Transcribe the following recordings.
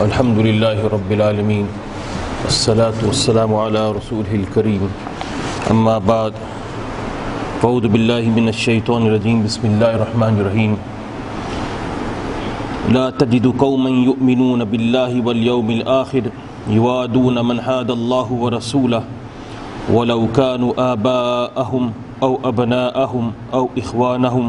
الحمد لله رب العالمين والصلاة والسلام على رسوله الكريم أما بعد فأعوذ بالله من الشيطان الرجيم بسم الله الرحمن الرحيم لا تجد قوما يؤمنون بالله واليوم الآخر يوادون من حاد الله ورسوله ولو كانوا آباءهم أو أبناءهم أو إخوانهم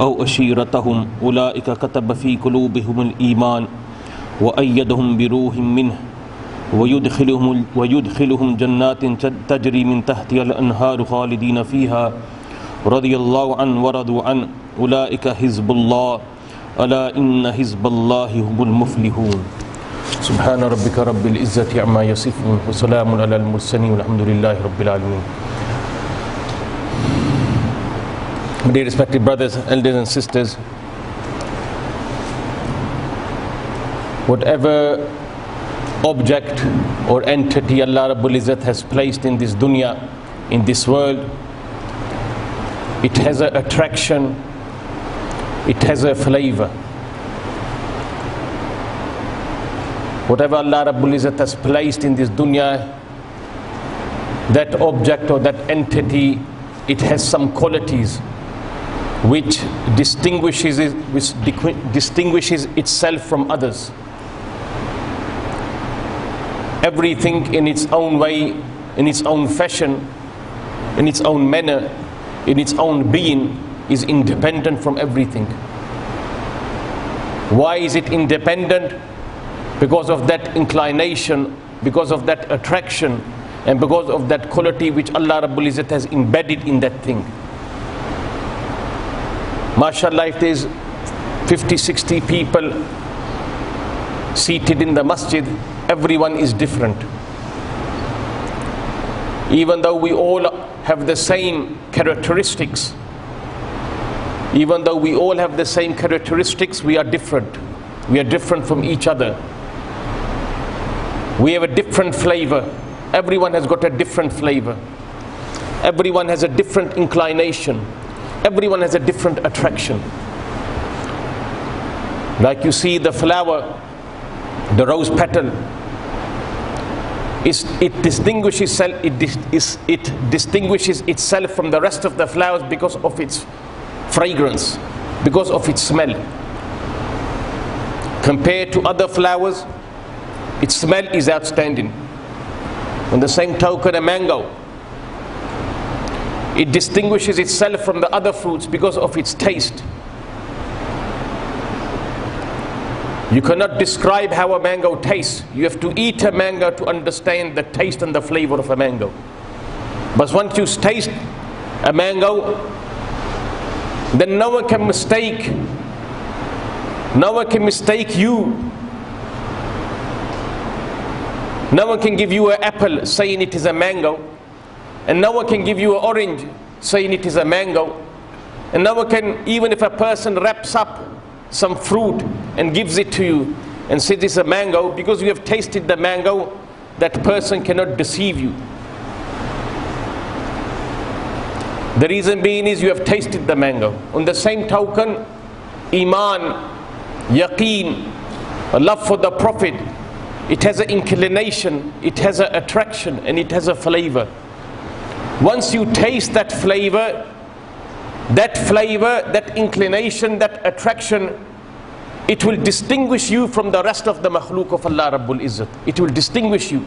أو أشيرتهم أولئك كتب في قلوبهم الإيمان وأيدهم بروح منه ويدخلهم, ويدخلهم جنات تجري من تحتها الأنهار خالدين فيها. رضي الله عنه ورضوا عنه أولئك حزب الله. ألا إن حزب الله هم المفلحون. سبحان ربك رب العزة عما يصفون وسلام على المرسلين والحمد لله رب العالمين. Dear respected brothers, elders and sisters, whatever object or entity Allah Rabbul Izzat has placed in this dunya, in this world, it has an attraction, it has a flavor. Whatever Allah Rabbul Izzat has placed in this dunya, that object or that entity, it has some qualities which distinguishes it, which distinguishes itself from others. Everything in its own way, in its own fashion, in its own manner, in its own being, is independent from everything. Why is it independent? Because of that inclination, because of that attraction, and because of that quality which Allah Rabbul Izzat has embedded in that thing. MashaAllah, if there's 50, 60 people seated in the masjid, everyone is different. Even though we all have the same characteristics, even though we all have the same characteristics, we are different. We are different from each other. We have a different flavor. Everyone has got a different flavor. Everyone has a different inclination everyone has a different attraction. Like you see the flower, the rose petal, it distinguishes, it, dis, it distinguishes itself from the rest of the flowers because of its fragrance, because of its smell. Compared to other flowers, its smell is outstanding. On the same token, a mango, it distinguishes itself from the other fruits because of its taste. You cannot describe how a mango tastes. You have to eat a mango to understand the taste and the flavor of a mango. But once you taste a mango, then no one can mistake. No one can mistake you. No one can give you an apple saying it is a mango and no one can give you an orange saying it is a mango and no one can even if a person wraps up some fruit and gives it to you and says it's a mango because you have tasted the mango that person cannot deceive you. The reason being is you have tasted the mango. On the same token iman yaqeen a love for the prophet it has an inclination it has an attraction and it has a flavor. Once you taste that flavor, that flavor, that inclination, that attraction, it will distinguish you from the rest of the makhluk of Allah Rabbul Izzat. It will distinguish you.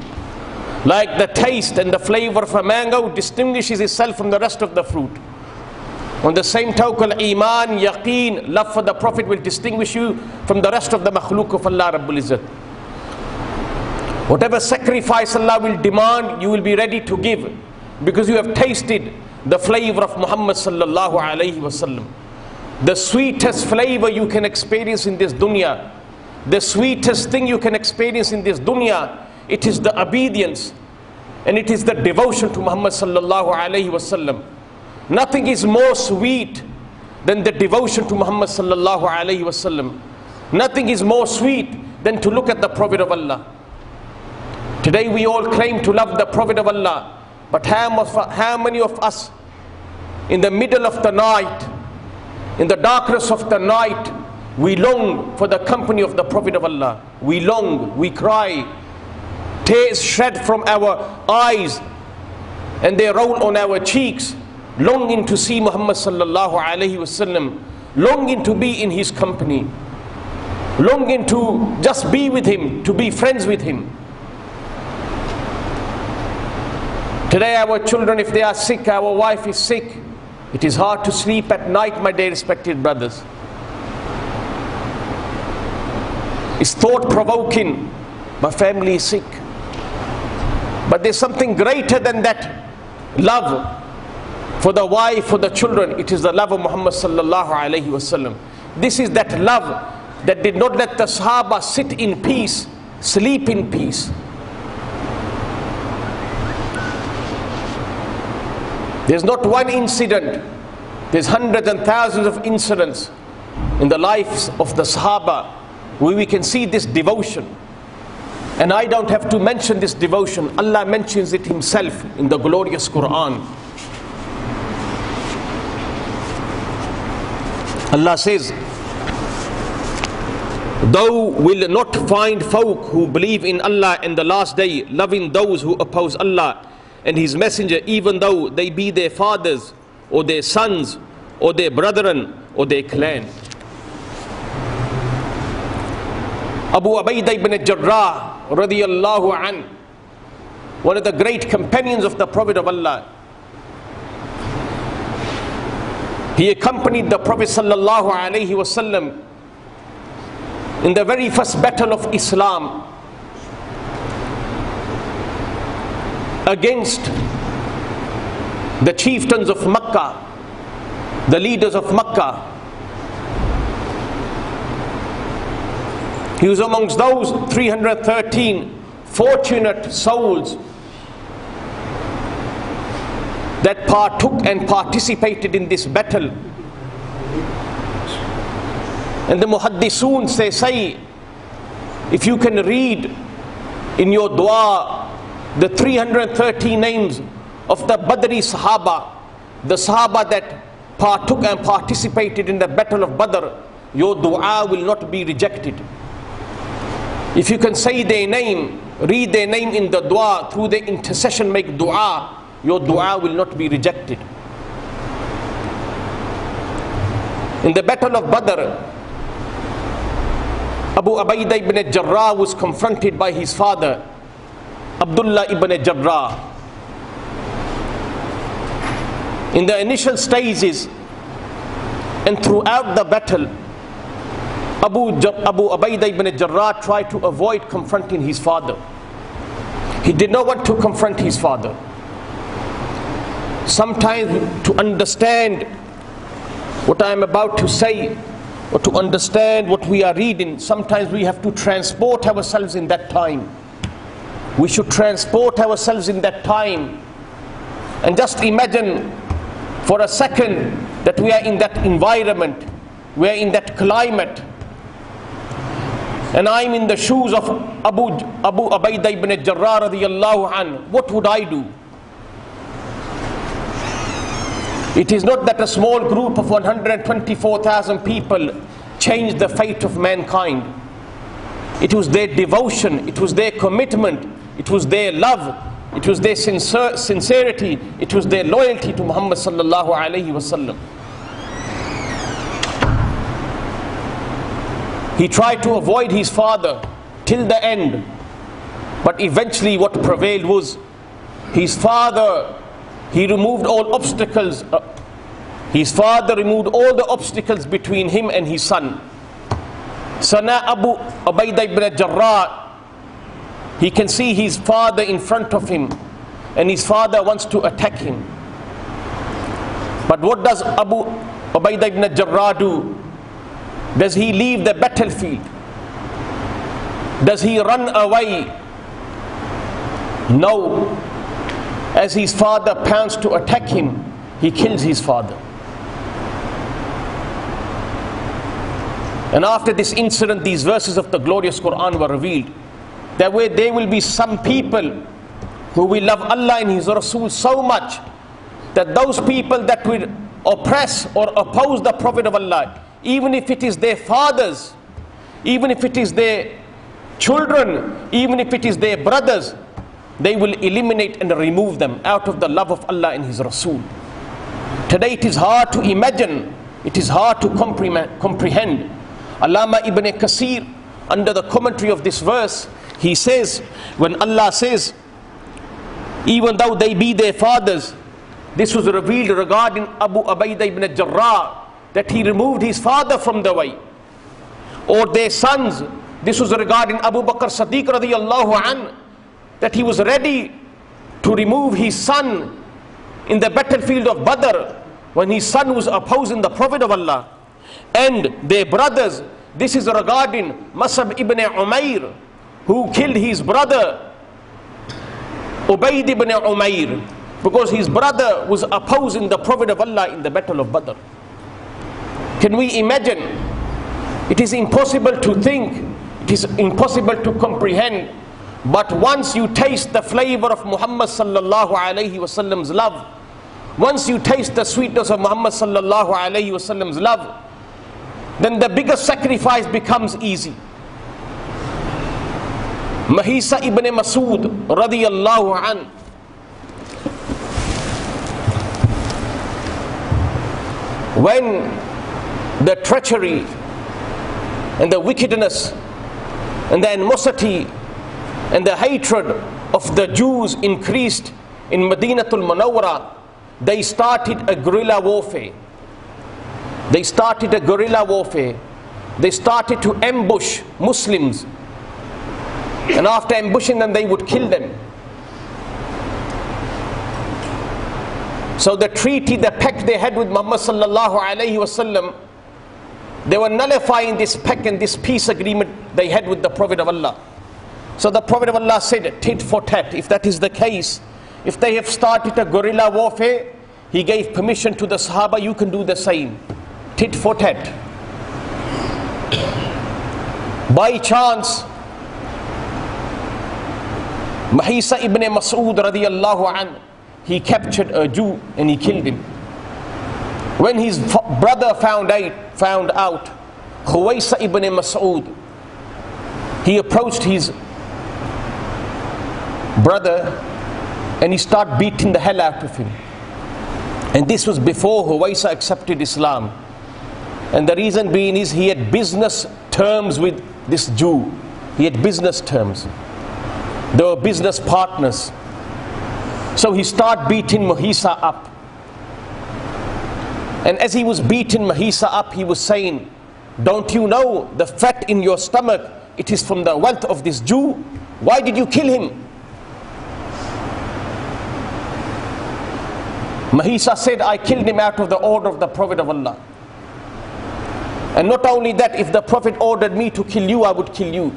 Like the taste and the flavor of a mango distinguishes itself from the rest of the fruit. On the same token, iman, yaqeen, love for the Prophet will distinguish you from the rest of the makhluk of Allah Rabbul Izzat. Whatever sacrifice Allah will demand, you will be ready to give because you have tasted the flavor of Muhammad sallallahu alayhi wasallam. The sweetest flavor you can experience in this dunya, the sweetest thing you can experience in this dunya, it is the obedience and it is the devotion to Muhammad sallallahu alayhi wasallam. Nothing is more sweet than the devotion to Muhammad sallallahu alayhi wasallam. Nothing is more sweet than to look at the Prophet of Allah. Today we all claim to love the Prophet of Allah. But how many of us in the middle of the night, in the darkness of the night, We long for the company of the Prophet of Allah. We long, we cry. Tears shed from our eyes and they roll on our cheeks, longing to see Muhammad sallallahu alaihi wasallam, longing to be in his company, longing to just be with him, to be friends with him. Today, our children, if they are sick, our wife is sick, it is hard to sleep at night, my dear respected brothers. It's thought provoking. My family is sick. But there's something greater than that love for the wife, for the children. It is the love of Muhammad sallallahu alayhi wasallam. This is that love that did not let the Sahaba sit in peace, sleep in peace. There's not one incident, there's hundreds and thousands of incidents in the lives of the Sahaba where we can see this devotion. And I don't have to mention this devotion, Allah mentions it Himself in the glorious Quran. Allah says, Thou will not find folk who believe in Allah in the last day, loving those who oppose Allah and His Messenger, even though they be their fathers or their sons or their brethren or their clan. Abu Ubaidah ibn Jarrah radiallahu an, one of the great companions of the Prophet of Allah. He accompanied the Prophet sallallahu alaihi wasallam in the very first battle of Islam against the chieftains of Makkah, the leaders of Makkah. He was amongst those 313 fortunate souls that partook and participated in this battle. And the muhaddisoon they say, if you can read in your dua the 330 names of the Badri Sahaba, the Sahaba that partook and participated in the battle of Badr, your dua will not be rejected. If you can say their name, read their name in the dua, through the intercession make dua, your dua will not be rejected. In the battle of Badr, Abu Ubaidah ibn Jarrah was confronted by his father Abdullah ibn Jarrah. In the initial stages and throughout the battle, Abu, Abu Ubaidah ibn Jarrah tried to avoid confronting his father. He did not want to confront his father. Sometimes to understand what I am about to say or to understand what we are reading, sometimes we have to transport ourselves in that time. We should transport ourselves in that time and just imagine for a second that we are in that environment, we are in that climate. And I'm in the shoes of Abu, Abu Ubaidah ibn Jarrah radiallahu an. What would I do? It is not that a small group of 124,000 people changed the fate of mankind. It was their devotion, it was their commitment, it was their love, it was their sincerity, it was their loyalty to Muhammad sallallahu alaihi wasallam. He tried to avoid his father till the end, but eventually what prevailed was his father, he removed all obstacles. Uh, his father removed all the obstacles between him and his son. Sana Abu Ubaidah ibn Jarrah he can see his father in front of him and his father wants to attack him. But what does Abu Ubaidah ibn Jarrah do? Does he leave the battlefield? Does he run away? No. As his father pounds to attack him, he kills his father. And after this incident, these verses of the glorious Quran were revealed. That way there will be some people who will love Allah and His Rasul so much that those people that will oppress or oppose the Prophet of Allah, even if it is their fathers, even if it is their children, even if it is their brothers, they will eliminate and remove them out of the love of Allah and His Rasul. Today it is hard to imagine, it is hard to comprehend. Allama ibn Kasir, under the commentary of this verse, he says, when Allah says, even though they be their fathers, this was revealed regarding Abu Ubaidah ibn Jarrah, that he removed his father from the way. Or their sons, this was regarding Abu Bakr Siddiq radiallahu an, that he was ready to remove his son in the battlefield of Badr when his son was opposing the Prophet of Allah. And their brothers, this is regarding Mus'ab ibn Umair, who killed his brother Ubaid ibn Umair, because his brother was opposing the Prophet of Allah in the battle of Badr. Can we imagine? It is impossible to think it is impossible to comprehend. But once you taste the flavor of Muhammad sallallahu alayhi wasallam's love, once you taste the sweetness of Muhammad sallallahu alayhi wasallam's love, then the biggest sacrifice becomes easy. Mahisa ibn Masud radiyallahu an when the treachery and the wickedness and the animosity and the hatred of the Jews increased in Madinatul Munawwara, they started a guerrilla warfare. They started a guerrilla warfare. They started to ambush Muslims. And after ambushing them, they would kill them. So the treaty, the pact they had with Muhammad sallallahu alayhi wasallam, they were nullifying this pact and this peace agreement they had with the Prophet of Allah. So the Prophet of Allah said, tit for tat. If that is the case, if they have started a guerrilla warfare, he gave permission to the Sahaba, you can do the same. Tit for tat. By chance, Mahisa ibn Mas'ud radiallahu an, he captured a Jew and he killed him. When his brother found out, found out, Khuwaisa ibn Mas'ud, he approached his brother and he started beating the hell out of him. And this was before Huwaisa accepted Islam. And the reason being is he had business terms with this Jew. He had business terms. They were business partners. So he started beating Mahisa up. And as he was beating Mahisa up, he was saying, Don't you know the fat in your stomach? It is from the wealth of this Jew. Why did you kill him? Mahisa said, I killed him out of the order of the Prophet of Allah. And not only that, if the Prophet ordered me to kill you, I would kill you.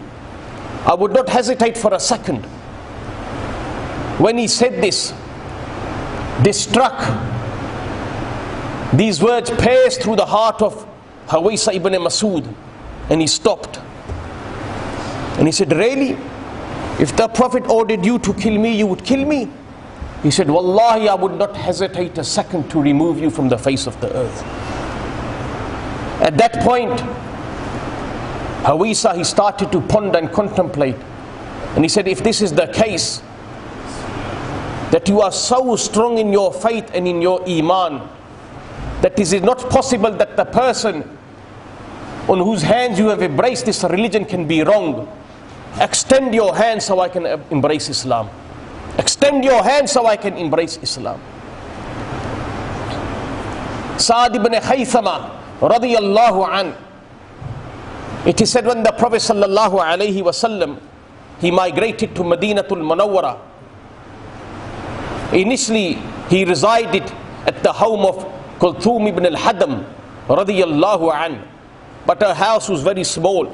I would not hesitate for a second. When he said this, this struck these words pierced through the heart of Hawisa ibn Masud and he stopped. And he said, Really? If the Prophet ordered you to kill me, you would kill me? He said, Wallahi, I would not hesitate a second to remove you from the face of the earth. At that point, Hawisa, he started to ponder and contemplate. And he said, If this is the case, that you are so strong in your faith and in your iman, that it is not possible that the person on whose hands you have embraced this religion can be wrong. Extend your hand so I can embrace Islam. Extend your hand so I can embrace Islam. Sa'd ibn Khaythama radiyallahu an. It is said when the Prophet sallallahu alayhi wasallam he migrated to Madinatul Munawwara. Initially he resided at the home of Kulthum ibn al-Hadam radiyallahu an. But her house was very small.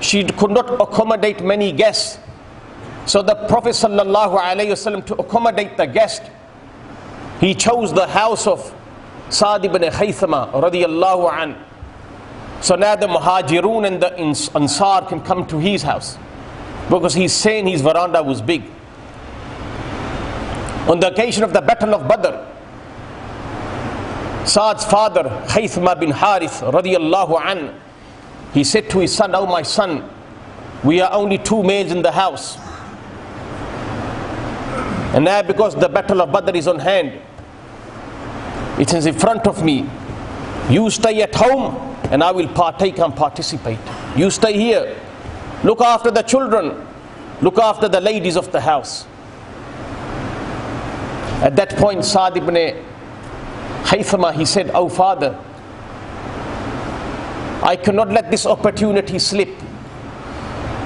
She could not accommodate many guests. So the Prophet sallallahu alayhi wasallam to accommodate the guest, he chose the house of Sa'd ibn Khaythama radiyallahu an. So now the Muhajirun and the Ansar can come to his house because he's saying his veranda was big. On the occasion of the Battle of Badr, Saad's father, Haythma bin Harith radiallahu an, he said to his son, Oh my son, we are only two males in the house. And now because the battle of Badr is on hand, it is in front of me. You stay at home and I will partake and participate. You stay here. Look after the children. Look after the ladies of the house. At that point, Saad ibn Haythama, he said, Oh father, I cannot let this opportunity slip.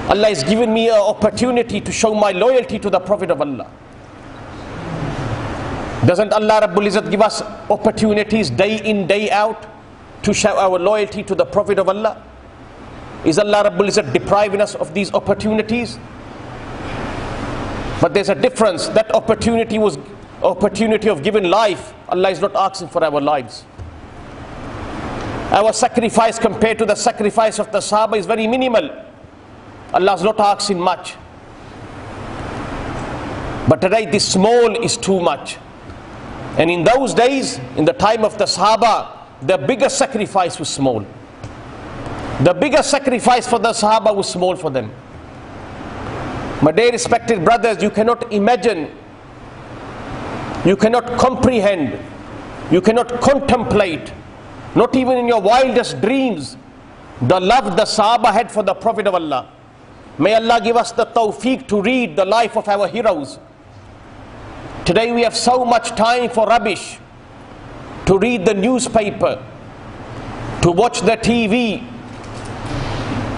Allah has given me an opportunity to show my loyalty to the Prophet of Allah. Doesn't Allah Rabbul Izzat give us opportunities day in, day out to show our loyalty to the Prophet of Allah? Is Allah Rabbul Izzat depriving us of these opportunities? But there's a difference. That opportunity was opportunity of giving life. Allah is not asking for our lives. Our sacrifice compared to the sacrifice of the Sahaba is very minimal. Allah is not asking much. But today this small is too much. And in those days, in the time of the Sahaba, the biggest sacrifice was small. The biggest sacrifice for the Sahaba was small for them. My dear respected brothers, you cannot imagine, you cannot comprehend, you cannot contemplate, not even in your wildest dreams, the love the Sahaba had for the Prophet of Allah. May Allah give us the tawfiq to read the life of our heroes. Today we have so much time for rubbish, to read the newspaper, to watch the TV,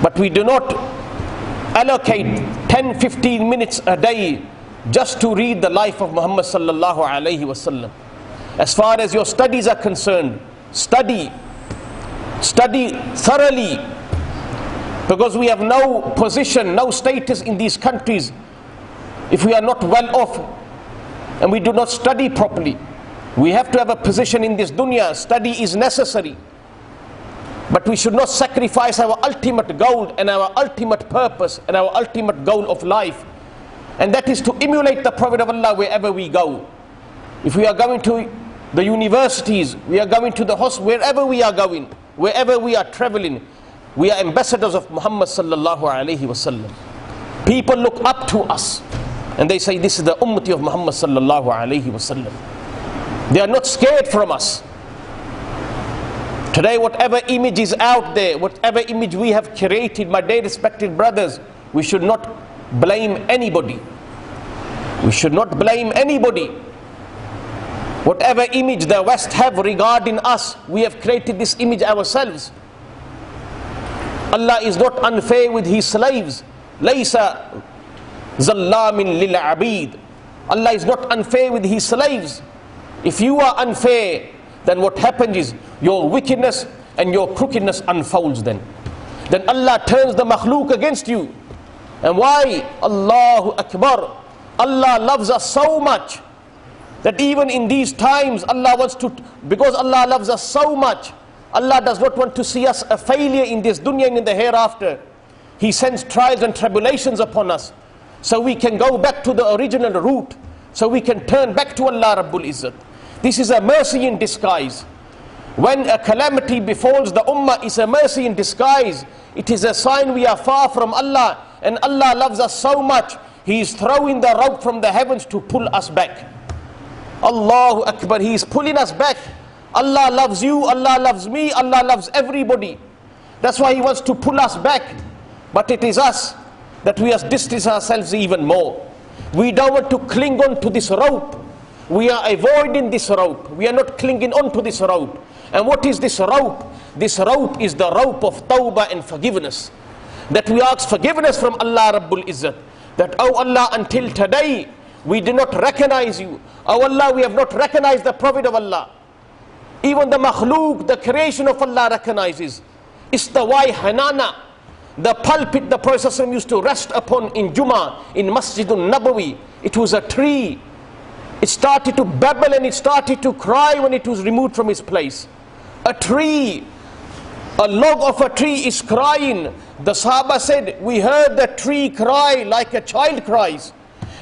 but we do not allocate 10 15 minutes a day just to read the life of Muhammad sallallahu alaihi wasallam. As far as your studies are concerned, study, study thoroughly, because we have no position, no status in these countries if we are not well off and we do not study properly. We have to have a position in this dunya. Study is necessary. But we should not sacrifice our ultimate goal and our ultimate purpose and our ultimate goal of life. And that is to emulate the Prophet of Allah wherever we go. If we are going to the universities, we are going to the hospital, wherever we are going, wherever we are traveling, we are ambassadors of Muhammad sallallahu alaihi wasallam. People look up to us and they say, This is the ummati of Muhammad sallallahu alaihi wasallam. They are not scared from us. Today, whatever image is out there, whatever image we have created, my dear respected brothers, we should not blame anybody. We should not blame anybody. Whatever image the West have regarding us, we have created this image ourselves. Allah is not unfair with His slaves. Zallamin lil abid. Allah is not unfair with His slaves. If you are unfair, then what happens is your wickedness and your crookedness unfolds then. Then Allah turns the makhluk against you. And why? Allahu Akbar. Allah loves us so much that even in these times Allah wants to, because Allah loves us so much, Allah does not want to see us a failure in this dunya and in the hereafter. He sends trials and tribulations upon us so we can go back to the original route, so we can turn back to Allah Rabbul Izzat. This is a mercy in disguise. When a calamity befalls the ummah, it's a mercy in disguise. It is a sign we are far from Allah and Allah loves us so much. He is throwing the rope from the heavens to pull us back. Allahu Akbar, He is pulling us back. Allah loves you, Allah loves me, Allah loves everybody. That's why He wants to pull us back. But it is us that we have distanced ourselves even more. We don't want to cling on to this rope. We are avoiding this rope. We are not clinging on to this rope. And what is this rope? This rope is the rope of tawbah and forgiveness. That we ask forgiveness from Allah Rabbul Izzat. That, oh Allah, until today, we do not recognize you. Oh Allah, we have not recognized the Prophet of Allah. Even the makhluk, the creation of Allah recognizes. Istawai Hanana, the pulpit the Prophet used to rest upon in Juma, in Masjidun Nabawi. It was a tree. It started to babble and it started to cry when it was removed from its place. A tree, a log of a tree is crying. The Sahaba said, We heard the tree cry like a child cries.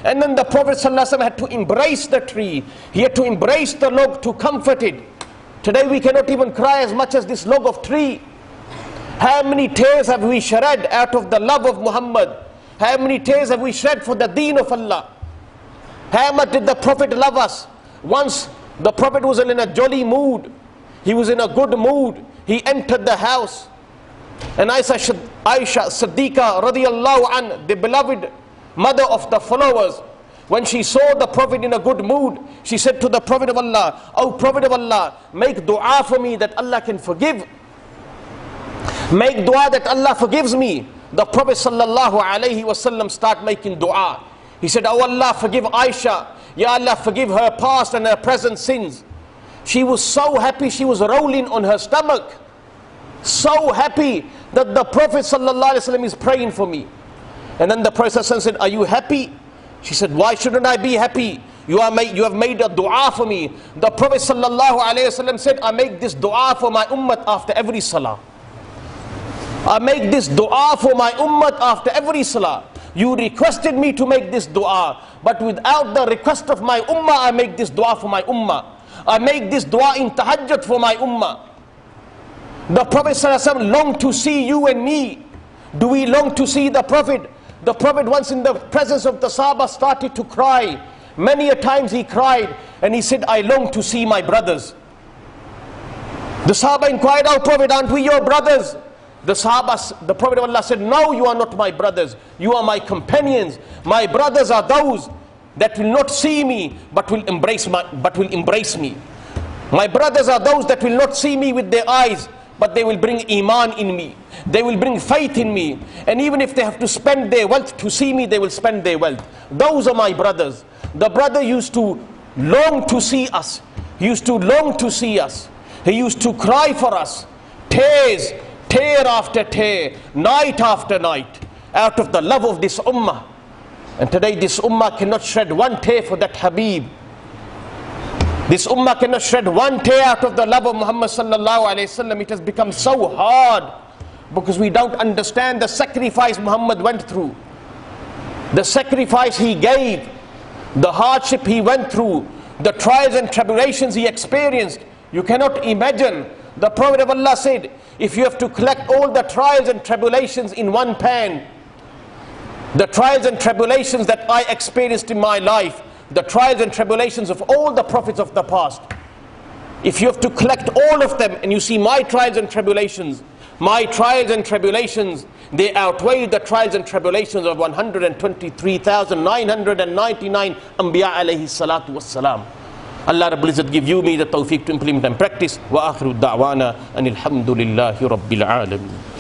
And then the Prophet ﷺ had to embrace the tree. He had to embrace the log to comfort it. Today we cannot even cry as much as this log of tree. How many tears have we shed out of the love of Muhammad? How many tears have we shed for the deen of Allah? How much did the Prophet love us? Once the Prophet was in a jolly mood. He was in a good mood. He entered the house. And Aisha, Aisha Siddiqa radiallahu an, the beloved mother of the followers, when she saw the Prophet in a good mood, she said to the Prophet of Allah, O Prophet of Allah, make dua for me that Allah can forgive. Make dua that Allah forgives me. The Prophet sallallahu alaihi wasallam start making dua. He said, Oh Allah, forgive Aisha. Ya Allah, forgive her past and her present sins. She was so happy, she was rolling on her stomach. So happy that the Prophet ﷺ is praying for me. And then the Prophet said, Are you happy? She said, Why shouldn't I be happy? You, are made, you have made a dua for me. The Prophet ﷺ said, I make this dua for my ummah after every salah. I make this dua for my ummah after every salah. You requested me to make this dua, but without the request of my ummah, I make this dua for my ummah. I make this dua in tahajjud for my ummah. The Prophet ﷺ longed to see you and me. Do we long to see the Prophet? The Prophet once in the presence of the Sahaba started to cry. Many a times he cried and he said, I long to see my brothers. The Sahaba inquired, Oh Prophet, aren't we your brothers? The Sahaba, the Prophet of Allah said, No, you are not my brothers. You are my companions. My brothers are those that will not see me but will embrace my but will embrace me. My brothers are those that will not see me with their eyes but they will bring iman in me. They will bring faith in me. And even if they have to spend their wealth to see me, they will spend their wealth. Those are my brothers. The brother used to long to see us. He used to long to see us. He used to cry for us. Tears, tear after tear, night after night, out of the love of this ummah. And today this ummah cannot shed one tear for that Habib. This ummah cannot shed one tear out of the love of Muhammad sallallahu alayhi wasallam. It has become so hard because we don't understand the sacrifice Muhammad went through. The sacrifice he gave, the hardship he went through, the trials and tribulations he experienced. You cannot imagine. The Prophet of Allah said, if you have to collect all the trials and tribulations in one pan, the trials and tribulations that I experienced in my life, the trials and tribulations of all the prophets of the past. If you have to collect all of them and you see my trials and tribulations, my trials and tribulations, they outweigh the trials and tribulations of 123,999 Anbiya alayhi salatu wassalam. Allah Rabbul Izzat give you me the tawfiq to implement and practice. Wa akhiru da'wana and alhamdulillahi rabbil alamin.